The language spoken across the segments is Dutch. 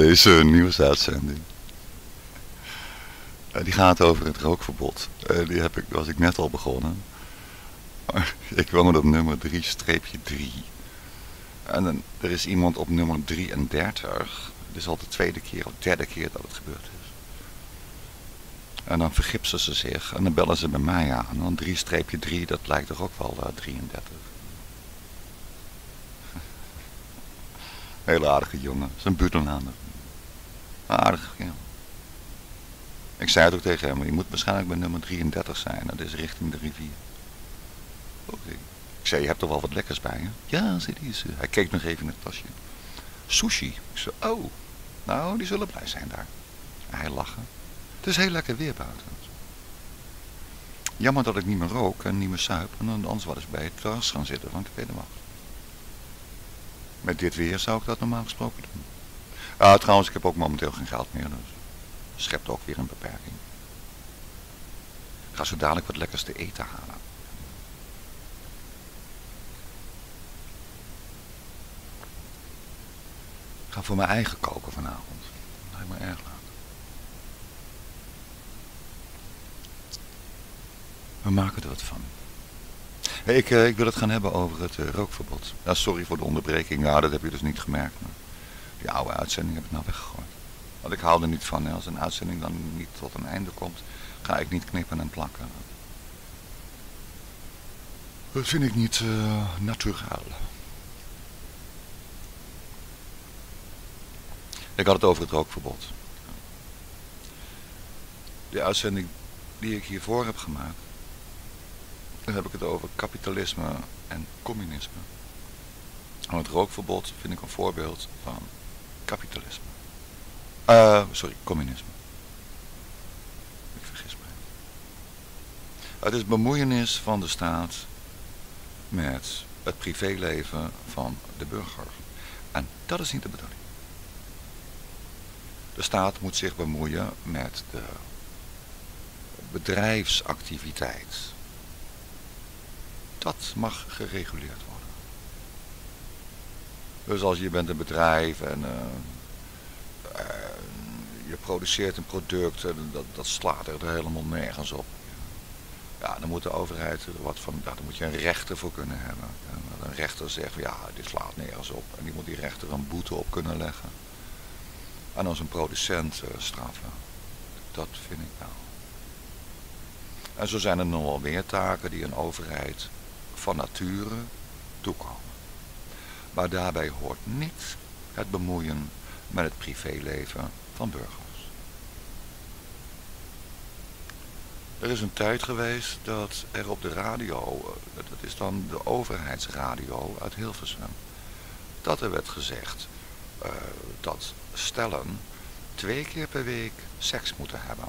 deze nieuwsuitzending. Uh, die gaat over het rookverbod. Uh, die heb ik, was ik net al begonnen. Ik kwam op nummer 3-3. En dan, er is iemand op nummer 33. Het is al de tweede keer of derde keer dat het gebeurd is. En dan vergipsen ze zich en dan bellen ze bij mij aan. Dan 3-3, dat lijkt toch ook wel uh, 33. Hele aardige jongen. Zijn buitenlander. Aardig, ja. Ik zei het ook tegen hem, je moet waarschijnlijk bij nummer 33 zijn. Dat is richting de rivier. Oké. Ik zei, je hebt toch wel wat lekkers bij je? Ja, zei hij. Hij keek nog even in het tasje. Sushi. Ik zei, oh. Nou, die zullen blij zijn daar. Hij lachen. Het is heel lekker weer buiten. Jammer dat ik niet meer rook en niet meer suip. En anders was ik bij het terras gaan zitten van de. Met dit weer zou ik dat normaal gesproken doen. Ah, trouwens, ik heb ook momenteel geen geld meer. Dus schept ook weer een beperking. Ik ga zo dadelijk wat lekkers te eten halen. Ik ga voor mijn eigen koken vanavond. Dat lijkt me erg laat. We maken er wat van. Hey, ik, uh, ik, wil het gaan hebben over het uh, rookverbod. Ja, sorry voor de onderbreking. Ja, dat heb je dus niet gemerkt. Maar die oude uitzending heb ik nou weggegooid. Want ik hou er niet van. Hè. Als een uitzending dan niet tot een einde komt, ga ik niet knippen en plakken. Dat vind ik niet uh, naturaal. Ik had het over het rookverbod. Die uitzending die ik hiervoor heb gemaakt, dan heb ik het over kapitalisme en communisme. En het rookverbod vind ik een voorbeeld van kapitalisme. Uh, sorry, communisme. Ik vergis mij. Het is bemoeienis van de staat met het privéleven van de burger. En dat is niet de bedoeling. De staat moet zich bemoeien met de bedrijfsactiviteit dat mag gereguleerd worden. Dus als je bent een bedrijf en uh, uh, je produceert een product en dat, dat slaat er helemaal nergens op. Ja, dan moet de overheid er wat van, dan moet je een rechter voor kunnen hebben. En een rechter zegt, ja, dit slaat nergens op. En die moet die rechter een boete op kunnen leggen. En als een producent straffen. Dat vind ik nou. En zo zijn er nog wel meer taken die een overheid van nature toekomen. Maar daarbij hoort niet het bemoeien met het privéleven van burgers. Er is een tijd geweest dat er op de radio, dat is dan de overheidsradio uit Hilversum, dat er werd gezegd uh, dat stellen twee keer per week seks moeten hebben.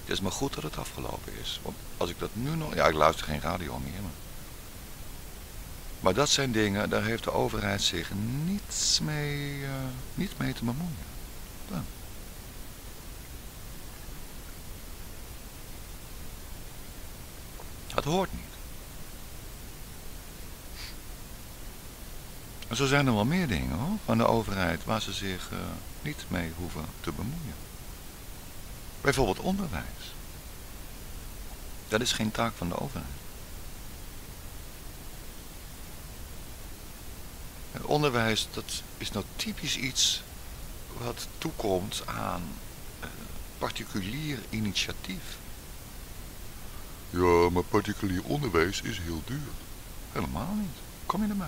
Het is maar goed dat het afgelopen is. Want als ik dat nu nog... Ja, ik luister geen radio meer. Maar dat zijn dingen, daar heeft de overheid zich niets mee, uh, niet mee te bemoeien. Ja. Het hoort niet. En zo zijn er wel meer dingen hoor, van de overheid waar ze zich uh, niet mee hoeven te bemoeien. Bijvoorbeeld onderwijs. Dat is geen taak van de overheid. Onderwijs, dat is nou typisch iets wat toekomt aan uh, particulier initiatief. Ja, maar particulier onderwijs is heel duur. Helemaal niet. Kom je erbij?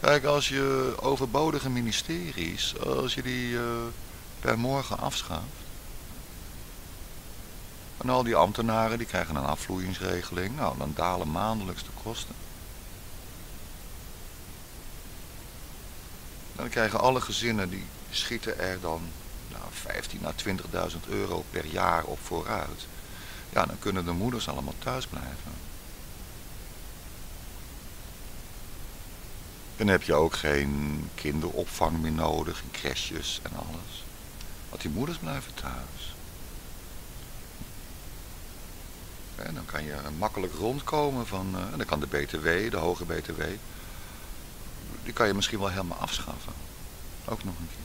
Kijk, als je overbodige ministeries, als je die uh, per morgen afschaft. En al die ambtenaren die krijgen een afvloeingsregeling. Nou, dan dalen maandelijks de kosten. Dan krijgen alle gezinnen, die schieten er dan nou, 15 à 20.000 euro per jaar op vooruit. Ja, dan kunnen de moeders allemaal thuis blijven. Dan heb je ook geen kinderopvang meer nodig, geen crèches en alles. Want die moeders blijven thuis. En dan kan je makkelijk rondkomen van, uh, dan kan de BTW, de hoge BTW, die kan je misschien wel helemaal afschaffen. Ook nog een keer.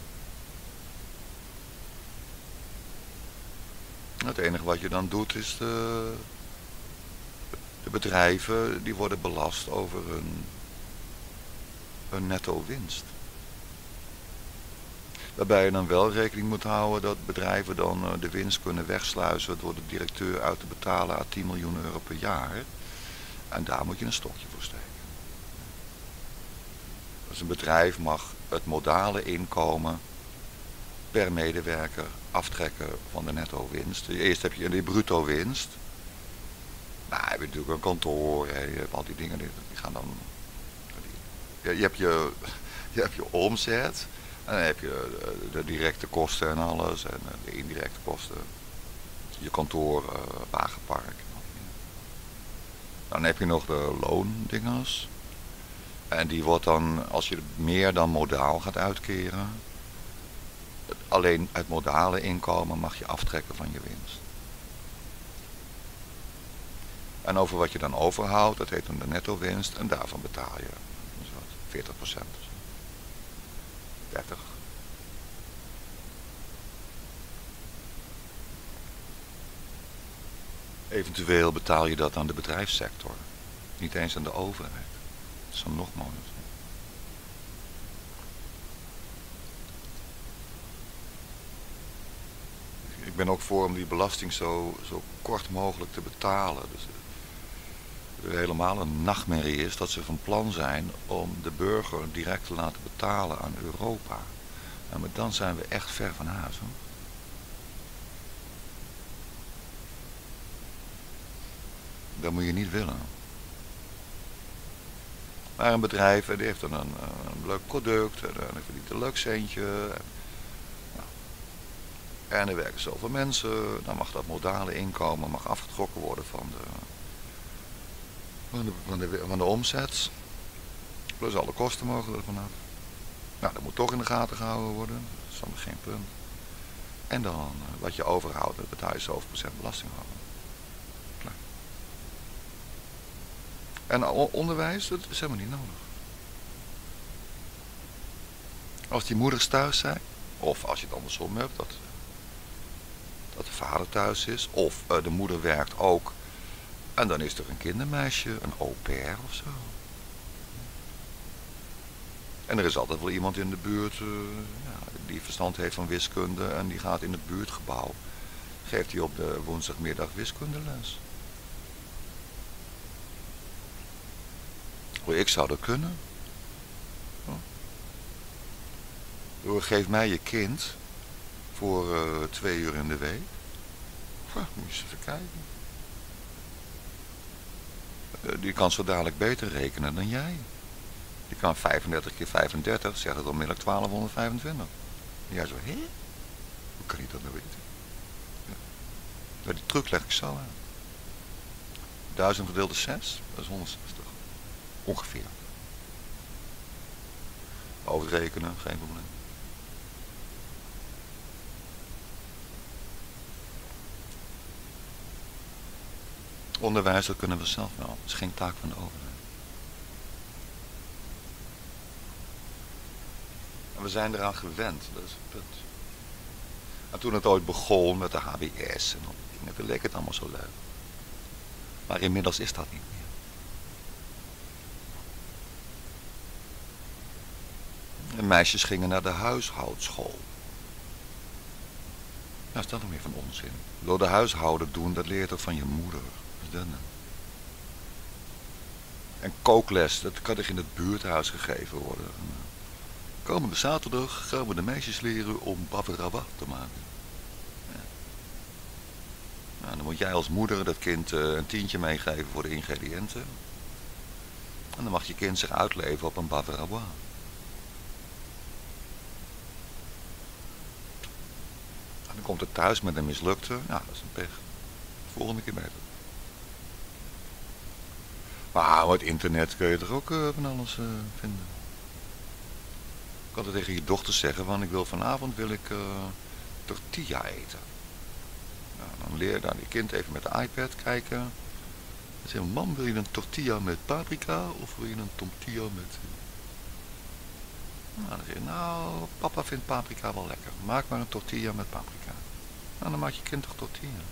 Het enige wat je dan doet is de, de bedrijven die worden belast over hun, netto winst. Waarbij je dan wel rekening moet houden dat bedrijven dan eh, de winst kunnen wegsluizen door de directeur uit te betalen aan 10 miljoen euro per jaar. En daar moet je een stokje voor steken. Dus een bedrijf mag het modale inkomen per medewerker aftrekken van de netto winst. Eerst heb je die bruto winst. Nou, heb je natuurlijk een kantoor, je al die dingen, die gaan dan... Je, hebt je, je hebt je omzet, en dan heb je de, directe kosten en alles, en de indirecte kosten. Je kantoor, uh, wagenpark. Dan heb je nog de loondingers. En die wordt dan, als je meer dan modaal gaat uitkeren, alleen het modale inkomen mag je aftrekken van je winst. En over wat je dan overhoudt, dat heet dan de netto winst en daarvan betaal je dus wat, 40 procent. 30. Eventueel betaal je dat aan de bedrijfssector. Niet eens aan de overheid. Nog mooier. Ik ben ook voor om die belasting zo, zo kort mogelijk te betalen. Dus het helemaal een nachtmerrie is dat ze van plan zijn om de burger direct te laten betalen aan Europa. Maar dan zijn we echt ver van huis. Hoor. Dat moet je niet willen. Maar een bedrijf die heeft dan een, een leuk product en dan verdient een leuk centje. En, nou. en er werken zoveel mensen, dan mag dat modale inkomen mag afgetrokken worden van de, van de, van de, omzet. Plus alle kosten mogen er vanaf. Nou, dat moet toch in de gaten gehouden worden. Dat is dan geen punt. En dan eh, wat je overhoudt, dat betaal je zoveel procent belasting over. En onderwijs, dat is helemaal niet nodig. Als die moeders thuis zijn, of als je het andersom hebt, dat, dat de vader thuis is, of uh, de moeder werkt ook, en dan is er een kindermeisje, een au pair of zo. En er is altijd wel iemand in de buurt uh, ja, die verstand heeft van wiskunde en die gaat in het buurtgebouw. Geeft hij op de woensdagmiddag wiskundeles. Ik zou dat kunnen. Geef mij je kind voor uh, twee uur in de week. moet je eens even kijken. Uh, die kan zo dadelijk beter rekenen dan jij. Die kan 35 keer 35, zegt het onmiddellijk 1225. En jij zo, hé? Hoe kan je dat nou weten? Ja. die truc leg ik zo aan. 1000 gedeeld 6, dat is 160. Ongeveer. Overrekenen, geen probleem. Onderwijs, dat kunnen we zelf wel. Dat is geen taak van de overheid. En we zijn eraan gewend, dat is het punt. En toen het ooit begon met de HBS en toen leek het allemaal zo leuk. Maar inmiddels is dat niet. En meisjes gingen naar de huishoudschool. Nou, is dat nog meer van onzin. Door de huishouden doen, dat leert ook van je moeder. is dat nou? En kookles, dat kan er in het buurthuis gegeven worden. Komende zaterdag gaan we de meisjes leren om bavarawa te maken. Ja. Nou, dan moet jij als moeder dat kind eh, een tientje meegeven voor de ingrediënten. En dan mag je kind zich uitleven op een bavarawa. Komt het thuis met een mislukte. Ja, dat is een pech. Volgende keer beter. Maar op het internet kun je er ook uh, van alles uh, vinden. Ik kan het tegen je dochter zeggen, want ik wil vanavond wil ik uh, tortilla eten. Nou, dan leer dan je kind even met de iPad kijken. Dan zeg mam, wil je een tortilla met paprika of wil je een tortilla met... Nou, nou, papa vindt paprika wel lekker. Maak maar een tortilla met paprika. Nou, dan maak je kind toch tortilla.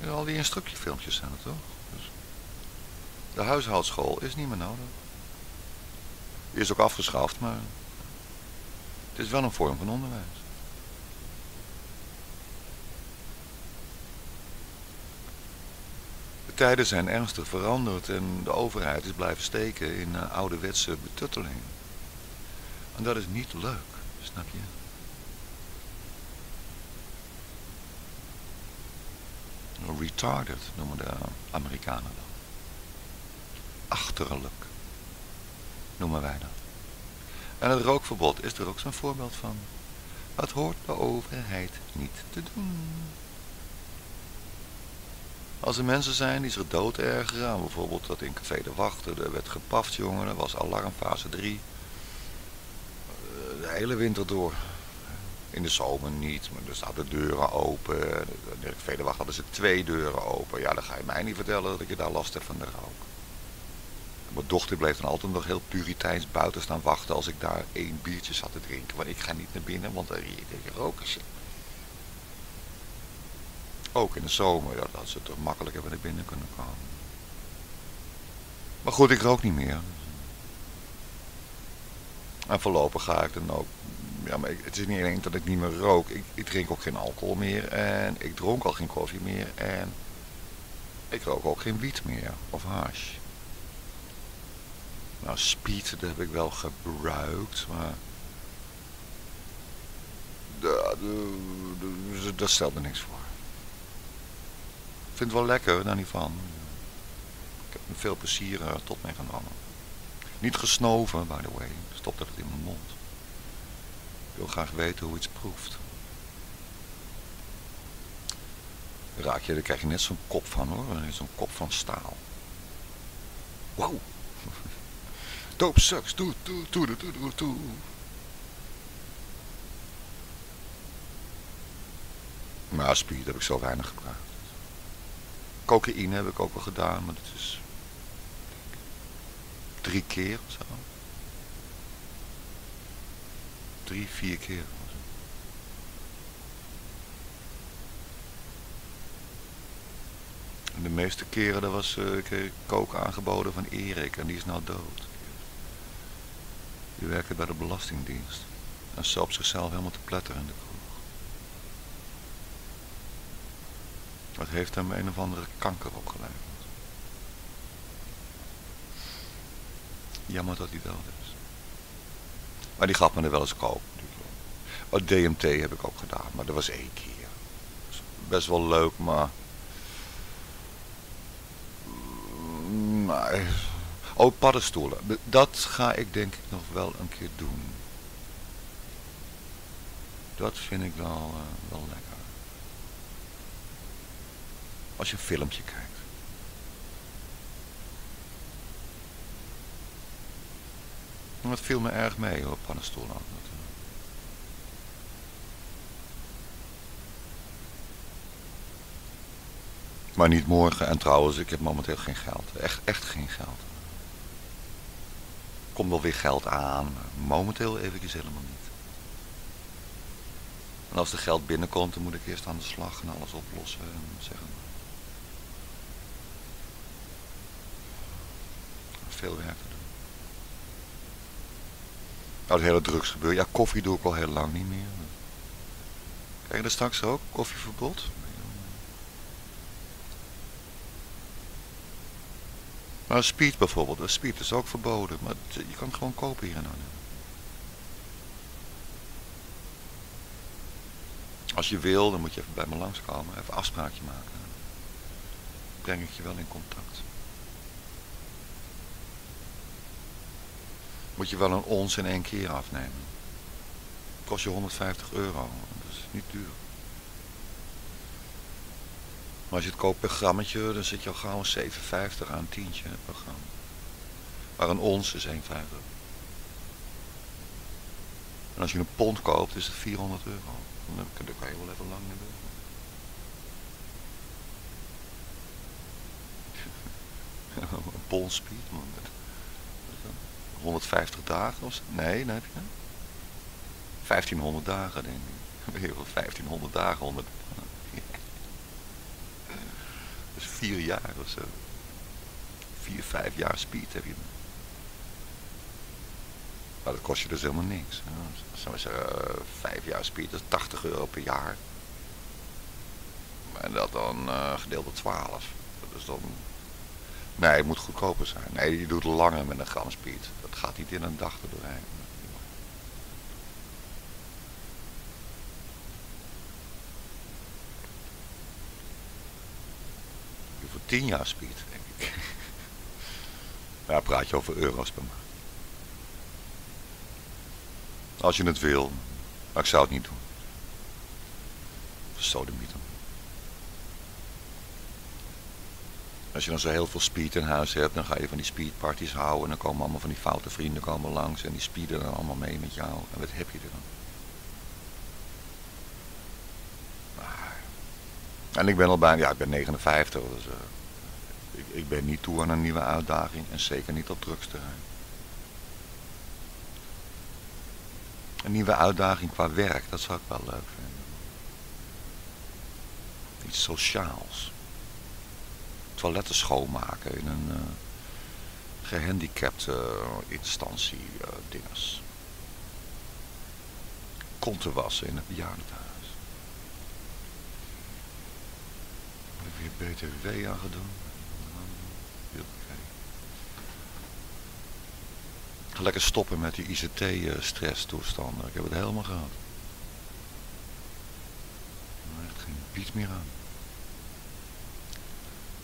En al die instructiefilmpjes zijn er toch? Dus de huishoudschool is niet meer nodig. Die is ook afgeschaft, maar het is wel een vorm van onderwijs. De tijden zijn ernstig veranderd en de overheid is blijven steken in ouderwetse betutteling. En dat is niet leuk, snap je? Retarded noemen de Amerikanen dat. Achterlijk noemen wij dat. En het rookverbod is er ook zo'n voorbeeld van. Dat hoort de overheid niet te doen. Als er mensen zijn die zich dood ergeren, bijvoorbeeld dat in Café de Wachter, er werd gepaft jongen, dat was alarmfase 3. De hele winter door. In de zomer niet, maar er staan de deuren open. De Wachter hadden ze twee deuren open. Ja, dan ga je mij niet vertellen dat ik je daar last heb van de rook. Mijn dochter bleef dan altijd nog heel puriteins buiten staan wachten als ik daar één biertje zat te drinken. Want ik ga niet naar binnen, want dan roken ze. Ook in de zomer, dat, dat ze toch makkelijker naar binnen kunnen komen. Maar goed, ik rook niet meer. En voorlopig ga ik dan ook... Ja, maar het is niet alleen dat ik niet meer rook. Ik, ik drink ook geen alcohol meer. En ik dronk al geen koffie meer. En ik rook ook geen wiet meer. Of hash. Nou, speed, dat heb ik wel gebruikt, maar... Dat stelt me niks voor. Ik vind het wel lekker, daar niet van. Ik heb veel plezier uh, tot mee genomen. Niet gesnoven, by the way. Stop dat in mijn mond. Ik wil graag weten hoe iets proeft. Raak je, daar krijg je net zo'n kop van hoor. Zo'n kop van staal. Wow. Dope sucks. Doe, doe, doe, doe, doe, doe. Maar speed heb ik zo weinig gebruikt. Cocaïne heb ik ook wel gedaan, maar dat is drie keer of zo. Drie, vier keer. En de meeste keren dat was uh, kook aangeboden van Erik en die is nou dood. Die werkte bij de Belastingdienst. En op zichzelf helemaal te pletteren in de kroeg. Dat heeft hem een of andere kanker opgeleverd. Jammer dat hij dood is. Maar die gaf me er wel eens koop. Oh, DMT heb ik ook gedaan, maar dat was één keer. Best wel leuk, maar... Maar Oh, paddenstoelen. Dat ga ik denk ik nog wel een keer doen. Dat vind ik wel, uh, wel lekker. Als je een filmpje kijkt. Dat viel me erg mee hoor, paddenstoelen. Maar niet morgen. En trouwens, ik heb momenteel geen geld. Echt, echt geen geld komt wel weer geld aan. Momenteel eventjes helemaal niet. En als er geld binnenkomt, dan moet ik eerst aan de slag en alles oplossen. En zeggen. Veel werk te doen. Nou, het hele drugsgebeuren. Ja, koffie doe ik al heel lang niet meer. Krijg je er straks ook? Koffieverbod? Nou, speed bijvoorbeeld. Speed is ook verboden, maar je kan het gewoon kopen hier en daar. Als je wil, dan moet je even bij me langskomen, even afspraakje maken. Dan breng ik je wel in contact. Moet je wel een ons in één keer afnemen. Kost je 150 euro, dat is niet duur. Maar als je het koopt per grammetje, dan zit je al gauw een 7,50 aan tientje per gram. Maar een ons is 1,50. En als je een pond koopt, is het 400 euro. Dan kan je wel even lang doen. een pond speed, man. 150 dagen of zo. Nee, dan heb je 1500 dagen denk ik. Wel 1500 dagen onder Dus vier jaar of zo. Vier, vijf jaar speed heb je. Maar dat kost je dus helemaal niks. Zou zeggen, uh, vijf jaar speed, is 80 euro per jaar. En dat dan uh, gedeeld door 12. Dat is dan... Nee, het moet goedkoper zijn. Nee, je doet langer met een gram speed. Dat gaat niet in een dag er doorheen. Voor 10 jaar speed, denk ik. Ja, praat je over euro's per. Als je het wil. Maar ik zou het niet doen. Sodemieten. Als je dan zo heel veel speed in huis hebt, dan ga je van die speedparties houden. En dan komen allemaal van die foute vrienden komen langs. En die speeden dan allemaal mee met jou. En wat heb je er dan? En ik ben al bijna, ja ik ben 59. Dus uh, ik, ik ben niet toe aan een nieuwe uitdaging. En zeker niet op drugsterrein. Een nieuwe uitdaging qua werk, dat zou ik wel leuk vinden. Iets sociaals. Toiletten schoonmaken in een uh, gehandicapte instantie uh, dinges. Konten wassen in het bejaardenhuis. Heb je BTW aangedaan? Ga lekker stoppen met die ICT-stress toestanden. Ik heb het helemaal gehad. Echt geen biet meer aan.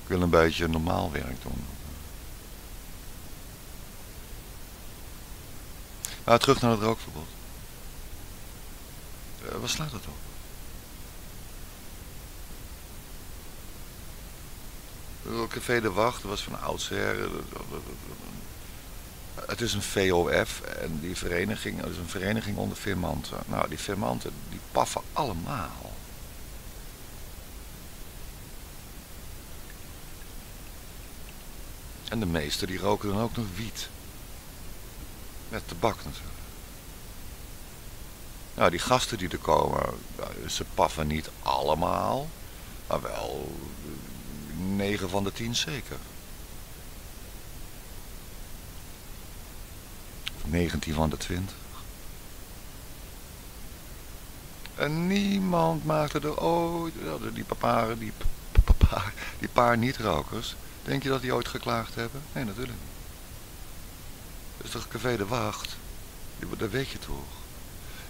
Wil een beetje normaal werk doen. Nou, terug naar het rookverbod. Uh, waar slaat het op? Café de Wacht was van oudsher het is een VOF en die vereniging, het is een vereniging onder firmanten. Nou, die firmanten, die paffen allemaal. En de meesten die roken dan ook nog wiet. Met tabak natuurlijk. Nou, die gasten die er komen, nou, ze paffen niet allemaal, maar wel 9 van de 10 zeker. 19 van de 20. En niemand maakte er ooit, die paparen, die, die paar niet-rokers, denk je dat die ooit geklaagd hebben? Nee, natuurlijk niet. Dat is toch Café de Wacht? Dat weet je toch?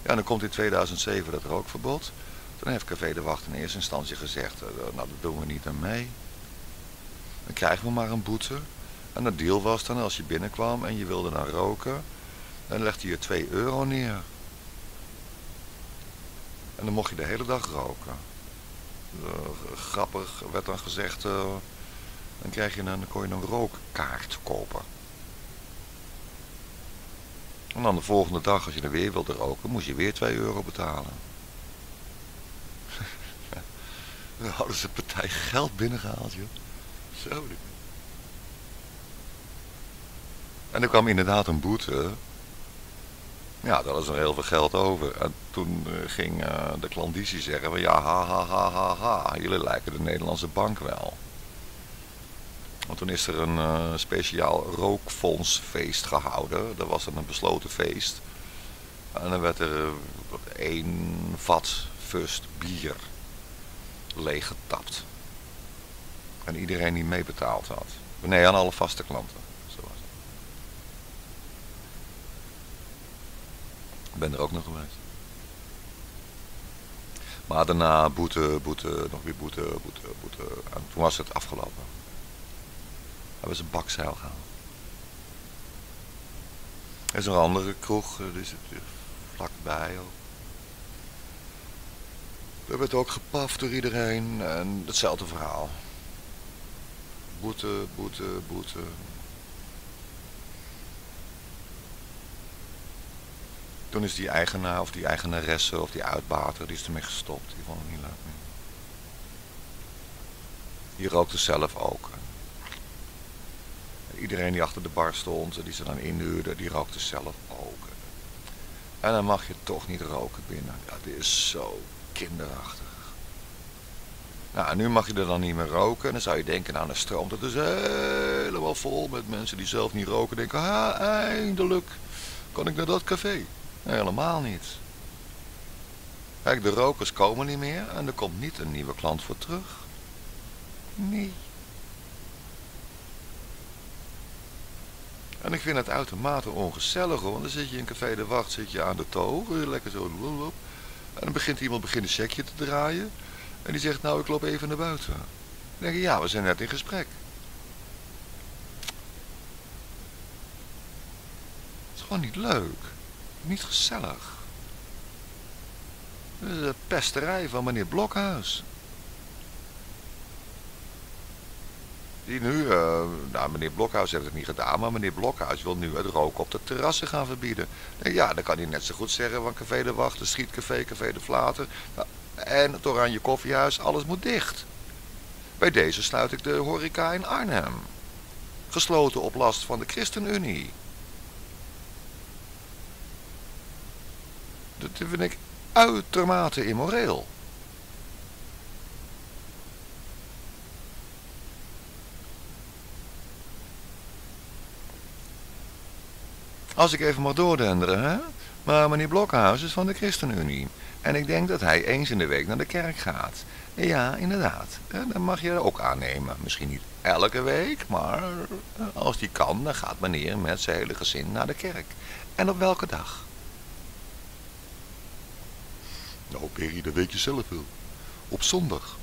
Ja, dan komt in 2007 dat rookverbod. Dan heeft Café de Wacht in eerste instantie gezegd, eh, nou dat doen we niet aan mee. Dan krijgen we maar een boete. En de deal was dan, als je binnenkwam en je wilde dan roken, dan legde je 2 euro neer. En dan mocht je de hele dag roken. Uh, grappig werd dan gezegd, uh, dan, krijg je dan kon je een rookkaart kopen. En dan de volgende dag, als je er weer wilde roken, moest je weer 2 euro betalen. dan hadden ze partij geld binnengehaald, joh. Zo. En er kwam inderdaad een boete ja, dat is er heel veel geld over. En toen uh, ging uh, de klandizie zeggen van ja, ha, ha, ha, ha, ha, jullie lijken de Nederlandse bank wel. Want toen is er een uh, speciaal rookfondsfeest gehouden. Dat was een besloten feest. En dan werd er één vat fust bier leeggetapt. En iedereen die meebetaald had. Nee, aan alle vaste klanten. ben er ook nog geweest. Maar daarna boete, boete, nog weer boete, boete, boete. En toen was het afgelopen. Hebben ze een bakzeil gehaald. Er is een andere kroeg, eh, die zit vlakbij ook. Er werd ook gepaft door iedereen en hetzelfde verhaal. Boete, boete, boete. Toen is die eigenaar of die eigenaresse of die uitbater, die is ermee gestopt. Die vond het niet leuk meer. Die rookte zelf ook. Iedereen die achter de bar stond en die ze dan inhuurde, die rookte zelf ook. En dan mag je toch niet roken binnen. Dit is zo kinderachtig. Nou, nu mag je er dan niet meer roken. En dan zou je denken, nou, dan stroomt het dus helemaal vol met mensen die zelf niet roken. Denken, ah, eindelijk kan ik naar dat café. helemaal niet. Kijk, de rokers komen niet meer en er komt niet een nieuwe klant voor terug. Nee. En ik vind het uitermate ongezellig hoor. Want dan zit je in Café de Wacht, zit je aan de toog, lekker zo. En dan begint iemand begint een checkje te draaien. En die zegt, nou ik loop even naar buiten. Dan denk je, ja, we zijn net in gesprek. Het is gewoon niet leuk. Niet gezellig. Dit is de pesterij van meneer Blokhuis. Die nu, uh, nou meneer Blokhuis heeft het niet gedaan, maar meneer Blokhuis wil nu het roken op de terrassen gaan verbieden. Ja, dan kan hij net zo goed zeggen van Café de Wacht, de Schietcafé, Café de Vlater nou, en het Oranje Koffiehuis, alles moet dicht. Bij deze sluit ik de horeca in Arnhem. Gesloten op last van de ChristenUnie. Dat vind ik uitermate immoreel. Als ik even mag doordenderen, hè? Maar meneer Blokhuis is van de ChristenUnie. En ik denk dat hij eens in de week naar de kerk gaat. Ja, inderdaad. Dan mag je ook aannemen. Misschien niet elke week, maar als die kan, dan gaat meneer met zijn hele gezin naar de kerk. En op welke dag? Nou, Perry, dat weet je zelf wel. Op zondag.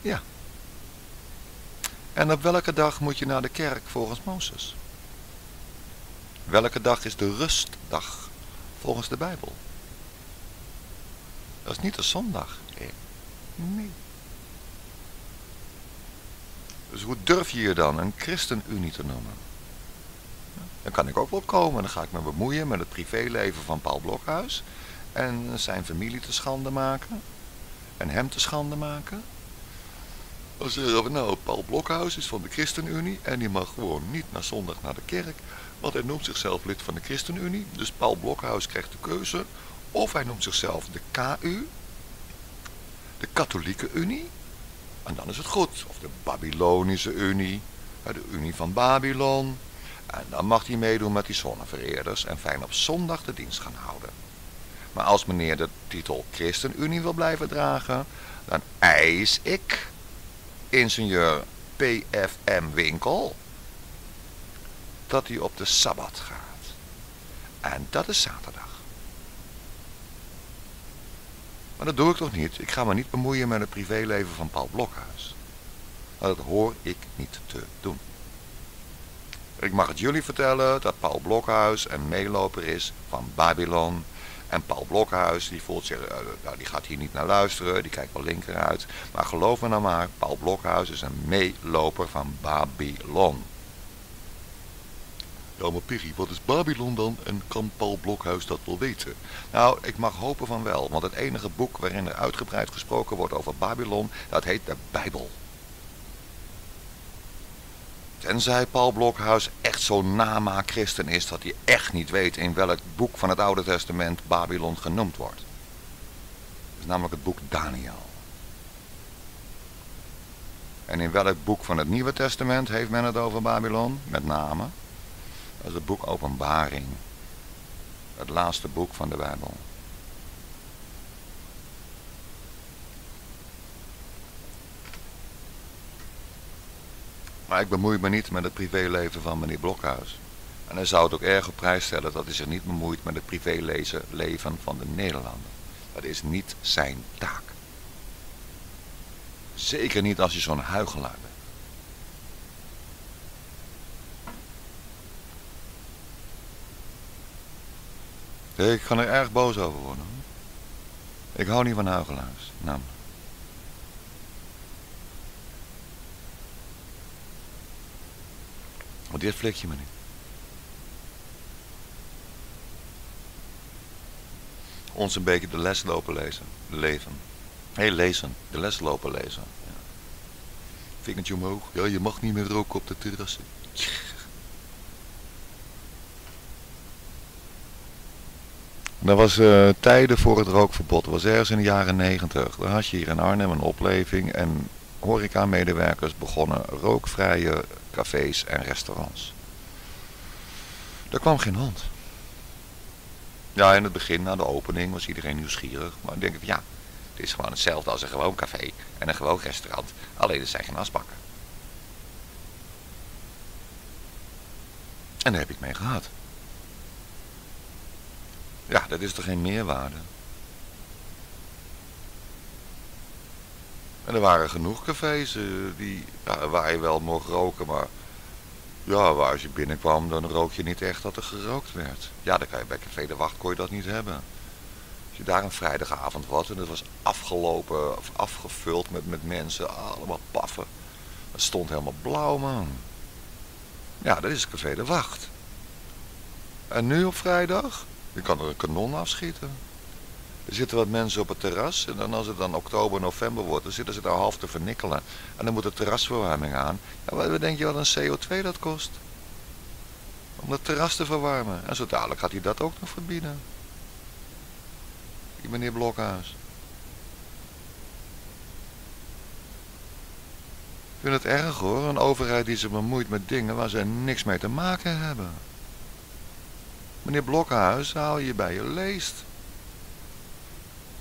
Ja. En op welke dag moet je naar de kerk volgens Mozes? Welke dag is de rustdag volgens de Bijbel? Dat is niet de zondag. Nee. Dus hoe durf je je dan een ChristenUnie te noemen? Dan kan ik ook wel komen. Dan ga ik me bemoeien met het privéleven van Paul Blokhuis. En zijn familie te schande maken. En hem te schande maken. Dan zeggen we nou, Paul Blokhuis is van de ChristenUnie. En die mag gewoon niet naar zondag naar de kerk. Want hij noemt zichzelf lid van de ChristenUnie. Dus Paul Blokhuis krijgt de keuze. Of hij noemt zichzelf de KU. De Katholieke Unie. En dan is het goed. Of de Babylonische Unie. De Unie van Babylon. En dan mag hij meedoen met die zonnevereerders. En fijn op zondag de dienst gaan houden. Maar als meneer de titel ChristenUnie wil blijven dragen. Dan eis ik ingenieur PFM Winkel dat hij op de Sabbat gaat. En dat is zaterdag. Maar dat doe ik toch niet? Ik ga me niet bemoeien met het privéleven van Paul Blokhuis. Dat hoor ik niet te doen. Ik mag het jullie vertellen dat Paul Blokhuis een meeloper is van Babylon. En Paul Blokhuis, die voelt zich, uh, nou, die gaat hier niet naar luisteren, die kijkt wel linker uit. Maar geloof me nou maar, Paul Blokhuis is een meeloper van Babylon. Maar Piggy, wat is Babylon dan en kan Paul Blokhuis dat wel weten? Nou, ik mag hopen van wel, want het enige boek waarin er uitgebreid gesproken wordt over Babylon, dat heet de Bijbel. Tenzij Paul Blokhuis echt zo'n nama-christen is dat hij echt niet weet in welk boek van het Oude Testament Babylon genoemd wordt. Dat is namelijk het boek Daniel. En in welk boek van het Nieuwe Testament heeft men het over Babylon? Met name dat is het boek Openbaring. Het laatste boek van de Bijbel. Maar ik bemoei me niet met het privéleven van meneer Blokhuis. En hij zou het ook erg op prijs stellen dat hij zich niet bemoeit met het privéleven van de Nederlander. Dat is niet zijn taak. Zeker niet als je zo'n huigelaar bent. Ik ga er erg boos over worden. Ik hou niet van huigelaars, namelijk. Maar dit flik je me niet. Ons een beetje de les lopen lezen. Leven. Hé, hey, lezen. De les lopen lezen. Ja. Vingertje omhoog. Ja, je mag niet meer roken op de terrassen. Dat was uh, tijden voor het rookverbod. Dat was ergens in de jaren negentig. Dan had je hier in Arnhem een opleving en horeca-medewerkers begonnen rookvrije cafés en restaurants. Er kwam geen hond. Ja, in het begin, na de opening, was iedereen nieuwsgierig. Maar dan denk ik, ja, dit is gewoon hetzelfde als een gewoon café en een gewoon restaurant. Alleen er zijn geen asbakken. En daar heb ik mee gehad. Ja, dat is toch geen meerwaarde? En er waren genoeg cafés uh, die, ja, waar je wel mocht roken, maar ja, waar als je binnenkwam, dan rook je niet echt dat er gerookt werd. Ja, dan kan je bij Café de Wacht kon je dat niet hebben. Als je daar een vrijdagavond was en het was afgelopen, of afgevuld met, met mensen, allemaal paffen. Het stond helemaal blauw, man. Ja, dat is Café de Wacht. En nu op vrijdag? Je kan er een kanon afschieten. Er zitten wat mensen op het terras en dan als het dan oktober, november wordt, dan zitten ze daar half te vernikkelen. En dan moet de terrasverwarming aan. Ja, wat denk je wat een CO2 dat kost? Om dat terras te verwarmen. En zo dadelijk gaat hij dat ook nog verbieden. Die meneer Blokhuis. Ik vind het erg hoor, een overheid die zich bemoeit met dingen waar ze niks mee te maken hebben. Meneer Blokhuis, hou je bij je leest.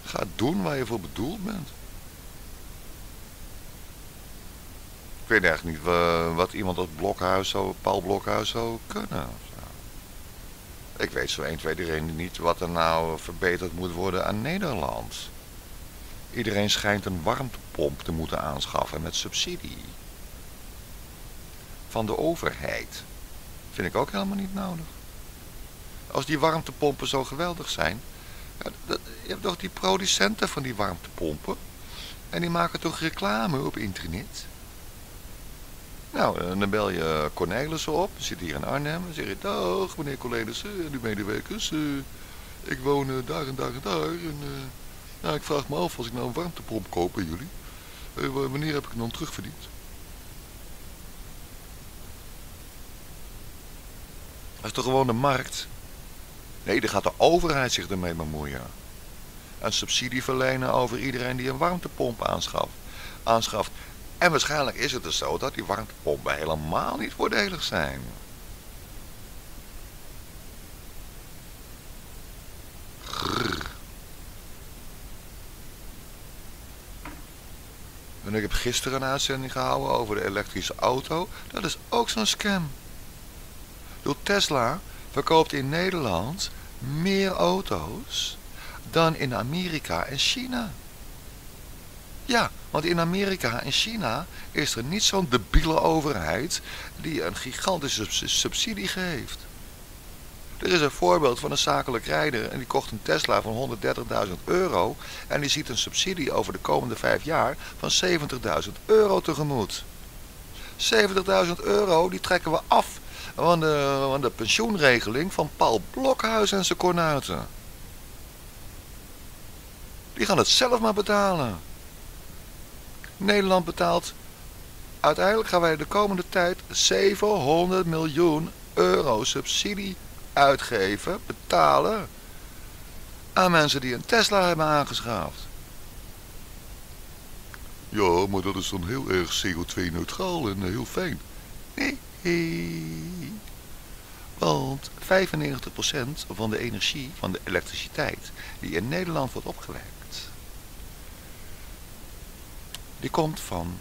Ga doen waar je voor bedoeld bent. Ik weet echt niet wat iemand als Blokhuis zou, Paul Blokhuis zou kunnen. Ik weet zo 1, 2, 3 niet wat er nou verbeterd moet worden aan Nederland. Iedereen schijnt een warmtepomp te moeten aanschaffen met subsidie. Van de overheid. Vind ik ook helemaal niet nodig. Als die warmtepompen zo geweldig zijn, je hebt toch die producenten van die warmtepompen. En die maken toch reclame op internet. Nou, eh, dan bel je Cornelissen op. zit hier in Arnhem. Dan zeg je, dag meneer Cornelissen en uw medewerkers. Uh, ik woon uh, daar en daar en daar. En ik vraag me af, als ik nou een warmtepomp koop jullie. wanneer heb ik hem dan terugverdiend? Dat is toch gewoon de markt? Nee, dan gaat de overheid zich ermee bemoeien. Een subsidie verlenen over iedereen die een warmtepomp aanschaft. aanschaft. En waarschijnlijk is het dus zo dat die warmtepompen helemaal niet voordelig zijn. Grrr. En ik heb gisteren een uitzending gehouden over de elektrische auto. Dat is ook zo'n scam. Door Tesla verkoopt in Nederland meer auto's dan in Amerika en China. Ja, want in Amerika en China is er niet zo'n debiele overheid die een gigantische subsidie geeft. Er is een voorbeeld van een zakelijk rijder en die kocht een Tesla van 130.000 euro en die ziet een subsidie over de komende vijf jaar van 70.000 euro tegemoet. 70.000 euro die trekken we af van de, van de pensioenregeling van Paul Blokhuis en zijn kornuiten. Die gaan het zelf maar betalen. Nederland betaalt. Uiteindelijk gaan wij de komende tijd 700 miljoen euro subsidie uitgeven, betalen aan mensen die een Tesla hebben aangeschaft. Ja, maar dat is dan heel erg CO2-neutraal en heel fijn. Nee, want 95% van de energie, van de elektriciteit, die in Nederland wordt opgewekt, die komt van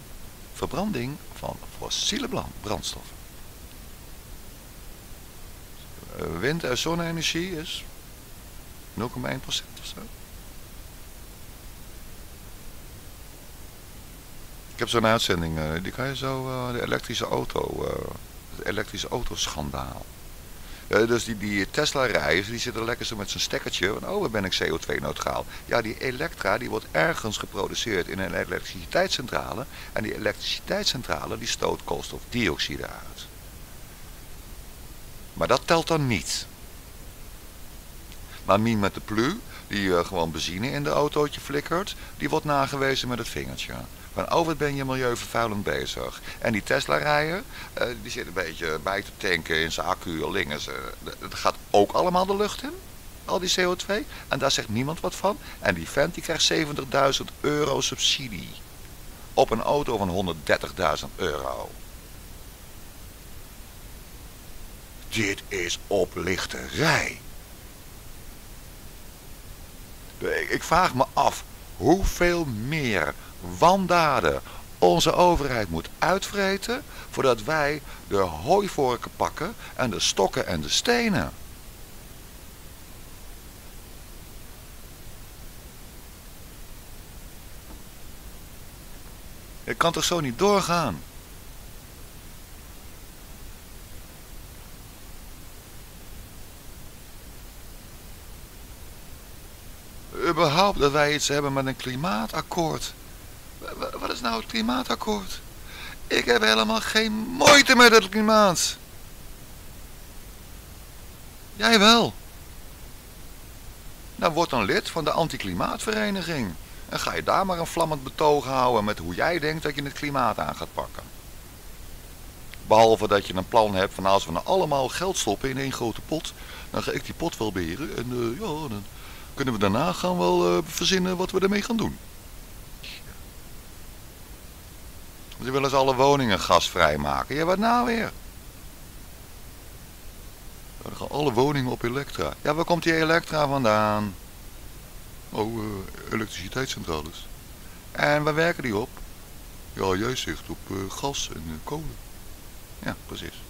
verbranding van fossiele brandstoffen. Wind- en zonne-energie is 0,1% of zo. Ik heb zo'n uitzending, eh, die kan je zo, uh, de elektrische auto, uh, het elektrische autoschandaal. Uh, dus die, die Tesla-rijders, die zitten lekker zo met zijn stekkertje. Van, oh, ben ik CO2-neutraal? Ja, die elektra, die wordt ergens geproduceerd in een elektriciteitscentrale. En die elektriciteitscentrale, die stoot koolstofdioxide uit. Maar dat telt dan niet. Maar Mien met de plu, die uh, gewoon benzine in de autootje flikkert, die wordt nagewezen met het vingertje. Van, oh wat ben je milieuvervuilend bezig. En die Tesla-rijder, uh, die zit een beetje bij te tanken in zijn accu, lingen. Dat gaat ook allemaal de lucht in, al die CO2. En daar zegt niemand wat van. En die vent die krijgt 70.000 euro subsidie. Op een auto van 130.000 euro. Dit is oplichterij. Ik vraag me af hoeveel meer wandaden onze overheid moet uitvreten voordat wij de hooivorken pakken en de stokken en de stenen. Het kan toch zo niet doorgaan? überhaupt dat wij iets hebben met een klimaatakkoord. Wat is nou het klimaatakkoord? Ik heb helemaal geen moeite met het klimaat. Jij wel. Nou, word dan lid van de anti-klimaatvereniging. En ga je daar maar een vlammend betoog houden met hoe jij denkt dat je het klimaat aan gaat pakken. Behalve dat je een plan hebt van als we nou allemaal geld stoppen in één grote pot, dan ga ik die pot wel beheren en uh, ja, dan kunnen we daarna gaan wel uh, verzinnen wat we ermee gaan doen. Ze willen ze alle woningen gasvrij maken. Ja, wat nou weer? Dan gaan alle woningen op elektra. Ja, waar komt die elektra vandaan? Oh, uh, elektriciteitscentrales. En waar werken die op? Ja, jij zegt op uh, gas en uh, kolen. Ja, precies.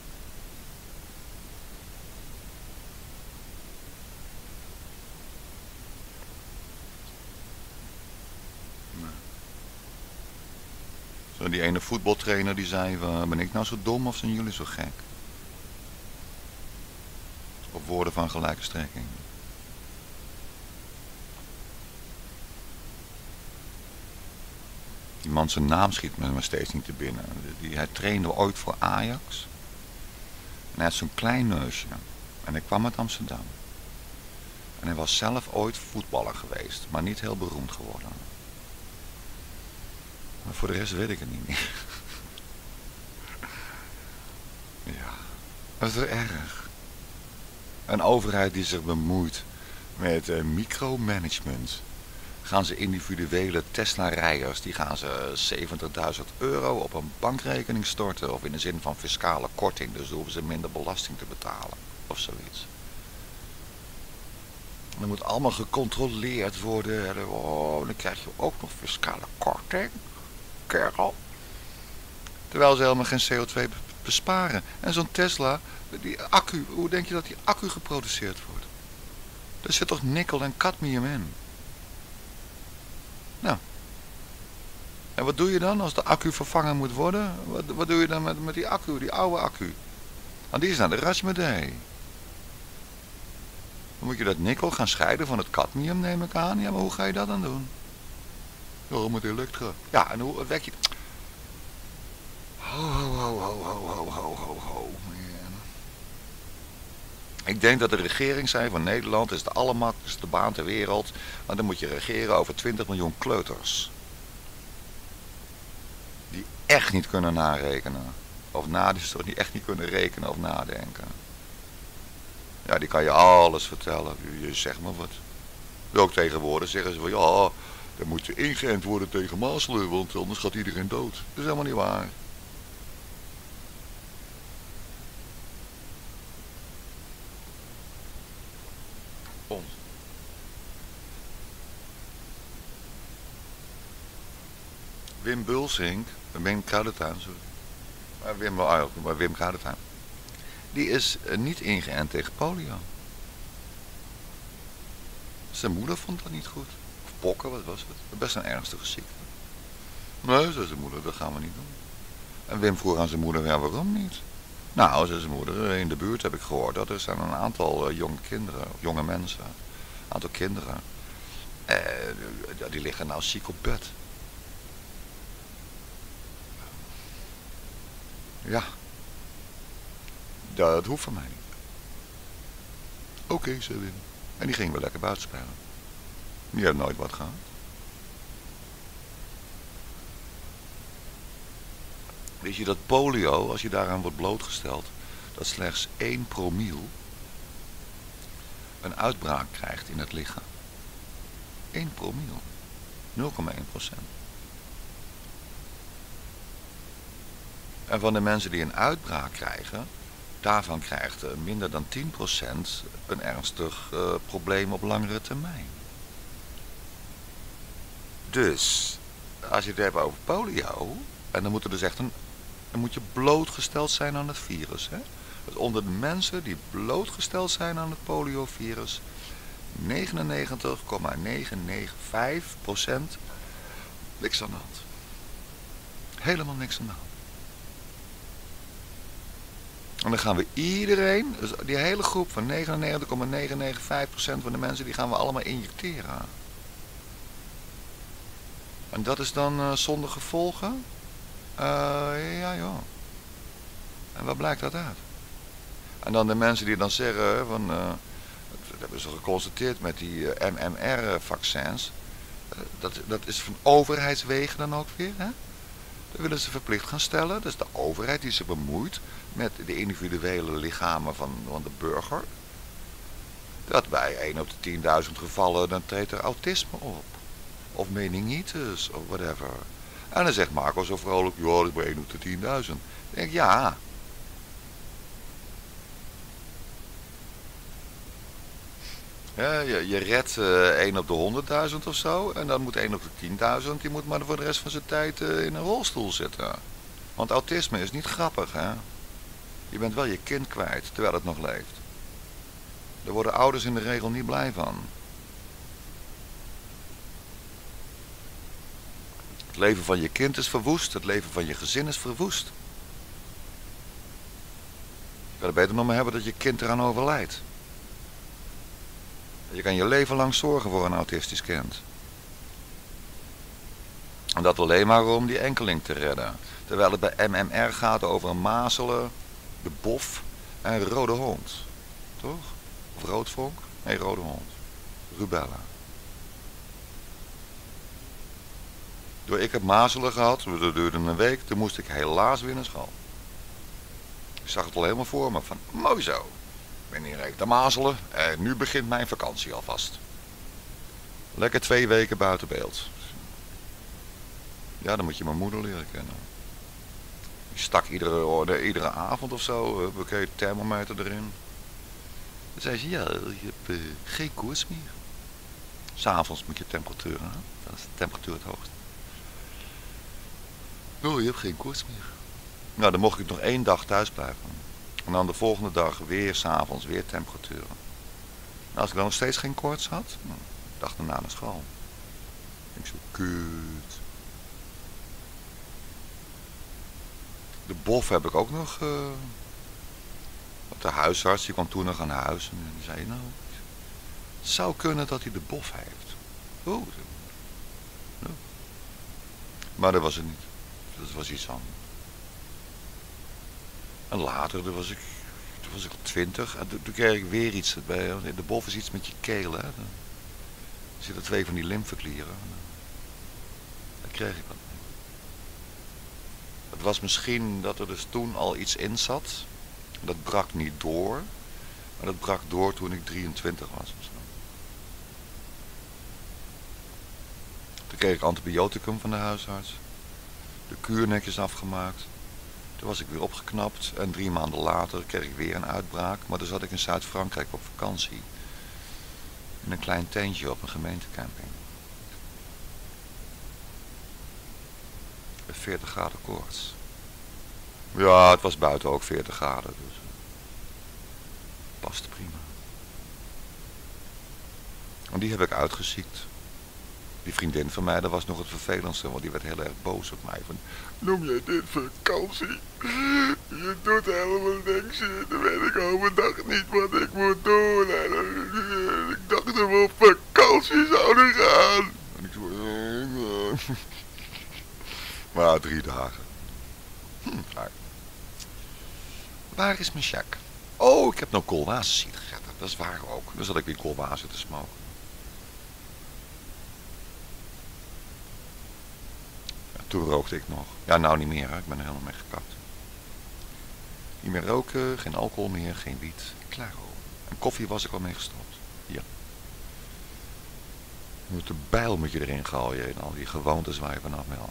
Die ene voetbaltrainer die zei, ben ik nou zo dom of zijn jullie zo gek? Op woorden van gelijke strekking. Die man zijn naam schiet me maar steeds niet te binnen. Die, hij trainde ooit voor Ajax. En hij had zo'n klein neusje. En hij kwam uit Amsterdam. En hij was zelf ooit voetballer geweest, maar niet heel beroemd geworden. Maar voor de rest weet ik het niet meer. ja, dat is erg. Een overheid die zich bemoeit met uh, micromanagement. Gaan ze individuele Tesla-rijders, die gaan ze 70.000 euro op een bankrekening storten. Of in de zin van fiscale korting, dus hoeven ze minder belasting te betalen. Of zoiets. Dat moet allemaal gecontroleerd worden. Oh, dan krijg je ook nog fiscale korting kerel. Terwijl ze helemaal geen CO2 besparen. En zo'n Tesla, die accu, hoe denk je dat die accu geproduceerd wordt? Er zit toch nikkel en cadmium in? Nou. En wat doe je dan als de accu vervangen moet worden? Wat, wat doe je dan met, met die accu, die oude accu? Want die is naar de Rasmodee. Dan moet je dat nikkel gaan scheiden van het cadmium, neem ik aan. Ja, maar hoe ga je dat dan doen? Ja, met Elektra? Ja, en hoe werk je... Ho, ho, ho, ho, ho, ho, ho, ho, Ik denk dat de regering zijn van Nederland is de allermakkelijkste baan ter wereld. Want dan moet je regeren over 20 miljoen kleuters. Die echt niet kunnen narekenen. Of nadenken, die echt niet kunnen rekenen of nadenken. Ja, die kan je alles vertellen. Je, je zegt maar wat. Ook tegenwoordig zeggen ze van ja, dan moet je ingeënt worden tegen mazelen, want anders gaat iedereen dood. Dat is helemaal niet waar. Ons. Wim Bulsink, Wim Kruidentuin, sorry. Maar Wim, maar Wim Kruidentuin. Die is eh, niet ingeënt tegen polio. Zijn moeder vond dat niet goed pokken, wat was het? Best een ernstige ziekte. Nee, zei zijn moeder, dat gaan we niet doen. En Wim vroeg aan zijn moeder, ja waarom niet? Nou, zei zijn moeder, in de buurt heb ik gehoord dat er zijn een aantal uh, jonge kinderen, jonge mensen, een aantal kinderen, eh, die liggen nou ziek op bed. Ja, dat hoeft van mij niet. Oké, zei Wim. En die ging weer lekker buiten spelen. Die had nooit wat gehad. Weet je dat polio, als je daaraan wordt blootgesteld, dat slechts 1 promiel een uitbraak krijgt in het lichaam. 1 promiel. 0,1 procent. En van de mensen die een uitbraak krijgen, daarvan krijgt minder dan 10% een ernstig uh, probleem op langere termijn. Dus, als je het hebt over polio, en dan moet er dus echt een, dan moet je blootgesteld zijn aan het virus. Hè? Onder de mensen die blootgesteld zijn aan het poliovirus, 99,995% niks aan de hand. Helemaal niks aan de hand. En dan gaan we iedereen, dus die hele groep van 99,995% van de mensen, die gaan we allemaal injecteren. En dat is dan uh, zonder gevolgen? Uh, ja joh. En wat blijkt dat uit? En dan de mensen die dan zeggen van, uh, dat hebben ze geconstateerd met die MMR-vaccins. dat, dat is van overheidswegen dan ook weer, hè? Dat willen ze verplicht gaan stellen. Dat is de overheid die zich bemoeit met de individuele lichamen van, van de burger. Dat bij 1 op de 10.000 gevallen, dan treedt er autisme op. Of meningitis, of whatever. En dan zegt Marco zo vrolijk, ja, dat is bij 1 op de 10.000. Dan denk ja. ja je, redt uh, 1 op de 100.000 of zo. En dan moet 1 op de 10.000, die moet maar voor de rest van zijn tijd uh, in een rolstoel zitten. Want autisme is niet grappig, hè. Je bent wel je kind kwijt, terwijl het nog leeft. Daar worden ouders in de regel niet blij van. Het leven van je kind is verwoest, het leven van je gezin is verwoest. Je kan er beter nog maar hebben dat je kind eraan overlijdt. Je kan je leven lang zorgen voor een autistisch kind. En dat alleen maar om die enkeling te redden. Terwijl het bij MMR gaat over mazelen, de bof en rode hond. Toch? Of roodvonk? Nee, rode hond. Rubella. Ik heb mazelen gehad, dat duurde een week, toen moest ik helaas weer naar school. Ik zag het al helemaal voor me, van mooi zo. Ik ben hier even de mazelen en nu begint mijn vakantie alvast. Lekker twee weken buiten beeld. Ja, dan moet je mijn moeder leren kennen. Die stak iedere, iedere avond of zo, een thermometer erin. Dan zei ze, ja, je hebt uh, geen koers meer. S'avonds moet je temperatuur aan. Dat is de temperatuur het hoogste. Oh, je hebt geen koers meer. Nou, dan mocht ik nog één dag thuis blijven. En dan de volgende dag weer s'avonds weer temperaturen. Nou, als ik dan nog steeds geen koorts had, nou, dag daarna naar school. Ik zo, kut. De bof heb ik ook nog. Uh, de huisarts, die kwam toen nog aan huis. En zei, nou, het zou kunnen dat hij de bof heeft. Oh, Maar dat was het niet. Dat was iets anders. En later, toen was ik, toen was ik twintig. En toen, kreeg ik weer iets bij. De bof is iets met je keel, hè. Dan zitten twee van die lymfeklieren. Dan kreeg ik dat. Het was misschien dat er dus toen al iets in zat. Dat brak niet door. Maar dat brak door toen ik 23 was. Toen kreeg ik antibioticum van de huisarts. De kuur netjes afgemaakt. Toen was ik weer opgeknapt en drie maanden later kreeg ik weer een uitbraak. Maar toen zat ik in Zuid-Frankrijk op vakantie. In een klein tentje op een gemeentecamping. Met 40 graden koorts. Ja, het was buiten ook 40 graden. Dus eh, past prima. En die heb ik uitgeziekt. Die vriendin van mij, dat was nog het vervelendste, want die werd heel erg boos op mij. Van, noem jij dit vakantie? Je doet helemaal niks. Dan weet ik overdag niet wat ik moet doen. En, uh, ik dacht dat we op vakantie zouden gaan. En ik zo, uh, maar drie dagen. Hm, Waar is mijn check? Oh, ik heb nog koolwazen sigaretten. Dat is waar ook. Dan zat ik weer koolwazen te smoken. Toen rookte ik nog. Ja, nou niet meer. Hè. Ik ben er helemaal mee gekapt. Niet meer roken, geen alcohol meer, geen wiet. Claro. En koffie was ik al mee gestopt. Ja. Met de bijl moet je erin gooien en al die gewoontes waar je vanaf wil.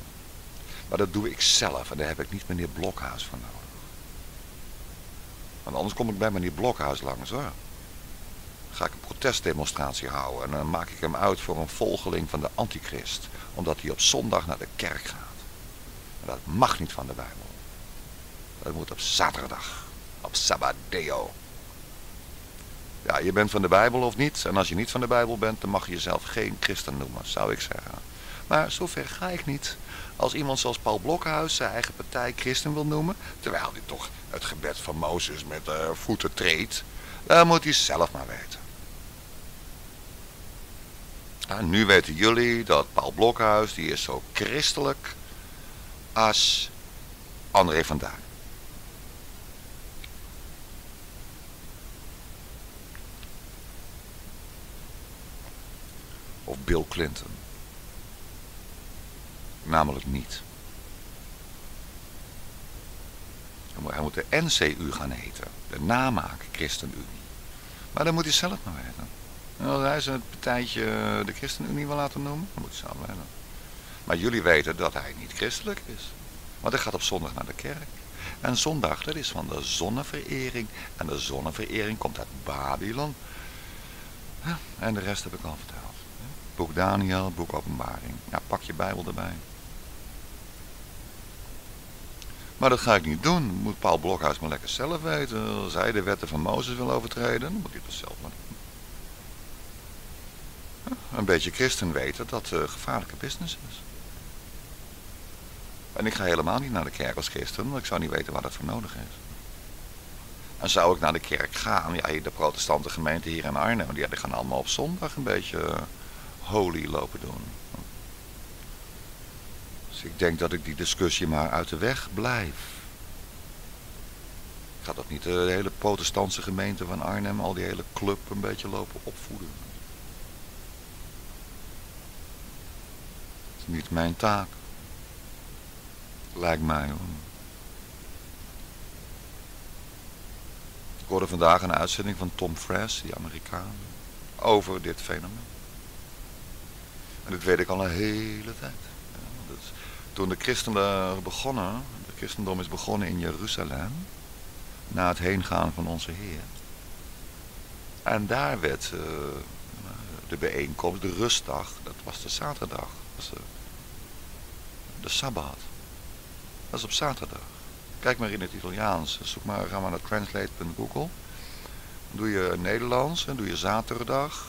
Maar dat doe ik zelf en daar heb ik niet meneer Blokhuis voor nodig. Want anders kom ik bij meneer Blokhuis langs hoor. Ga ik een protestdemonstratie houden en dan maak ik hem uit voor een volgeling van de antichrist. Omdat hij op zondag naar de kerk gaat. Dat mag niet van de Bijbel. Dat moet op zaterdag. Op Sabbateo. Ja, je bent van de Bijbel of niet. En als je niet van de Bijbel bent, dan mag je jezelf geen christen noemen, zou ik zeggen. Maar zover ga ik niet. Als iemand zoals Paul Blokhuis zijn eigen partij christen wil noemen, terwijl hij toch het gebed van Mozes met uh, voeten treedt, dan moet hij zelf maar weten. En nu weten jullie dat Paul Blokhuis, die is zo christelijk als André van Duin. Of Bill Clinton. Namelijk niet. Hij moet de NCU gaan heten. De namaak ChristenUnie. Maar dan moet hij zelf maar weten. En als hij zijn partijtje de ChristenUnie wil laten noemen, moet hij zelf weten. Maar jullie weten dat hij niet christelijk is. Want hij gaat op zondag naar de kerk. En zondag, dat is van de zonneverering. En de zonneverering komt uit Babylon. En de rest heb ik al verteld. Boek Daniel, boek Openbaring. Ja, pak je Bijbel erbij. Maar dat ga ik niet doen. Moet Paul Blokhuis maar lekker zelf weten. Als hij de wetten van Mozes wil overtreden, dan moet hij dat zelf maar doen. Een beetje christen weten dat het gevaarlijke business is. En ik ga helemaal niet naar de kerk als christen, want ik zou niet weten waar dat voor nodig is. En zou ik naar de kerk gaan, ja, de protestante gemeente hier in Arnhem, die, gaan allemaal op zondag een beetje holy lopen doen. Dus ik denk dat ik die discussie maar uit de weg blijf. Ik ga dat niet de hele protestantse gemeente van Arnhem, al die hele club een beetje lopen opvoeden. Dat is niet mijn taak. Lijkt mij hoor. Ik hoorde vandaag een uitzending van Tom Frass, die Amerikaan, over dit fenomeen. En dat weet ik al een hele tijd. Toen de christenen begonnen, de christendom is begonnen in Jeruzalem, na het heengaan van onze Heer. En daar werd uh, de bijeenkomst, de rustdag, dat was de zaterdag, was de, de Sabbat. Dat is op zaterdag. Kijk maar in het Italiaans, zoek maar, ga maar naar translate.google. Doe je Nederlands en doe je zaterdag,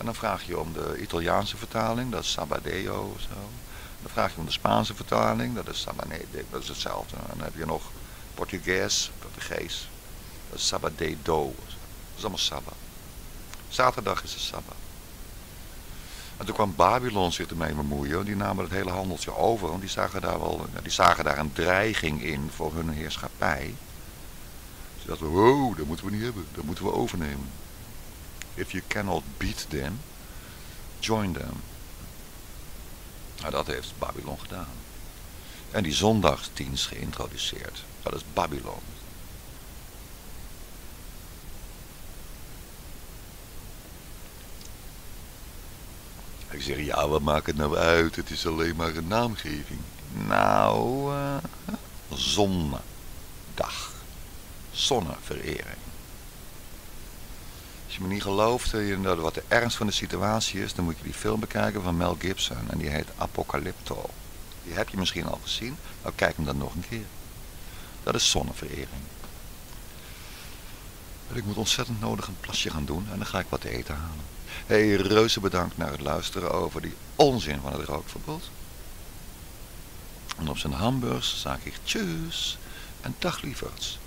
en dan vraag je om de Italiaanse vertaling, dat is Sabadeo of zo. Dan vraag je om de Spaanse vertaling, dat is Sabanede, dat is hetzelfde. En dan heb je nog Portugees, Portugees, dat is Sabadedo. Dat is allemaal Sabbat. Zaterdag is de Sabbat. En toen kwam Babylon zich ermee bemoeien. Die namen het hele handeltje over. Want die zagen daar wel die zagen daar een dreiging in voor hun heerschappij. Ze dachten, wow, dat moeten we niet hebben. Dat moeten we overnemen. If you cannot beat them, join them. Nou, dat heeft Babylon gedaan. En die zondagsdienst geïntroduceerd. Dat is Babylon. Ik zeg, ja, wat maakt het nou uit? Het is alleen maar een naamgeving. Nou, uh, zonnedag. Zonneverering. Als je me niet gelooft dat wat de ernst van de situatie is, dan moet je die film bekijken van Mel Gibson. En die heet Apocalypto. Die heb je misschien al gezien, maar kijk hem dan nog een keer. Dat is zonneverering. Ik moet ontzettend nodig een plasje gaan doen en dan ga ik wat te eten halen. Hé, hey, reuze bedankt naar het luisteren over die onzin van het rookverbod. En op zijn hamburgers zag ik tjus en dag lieverds.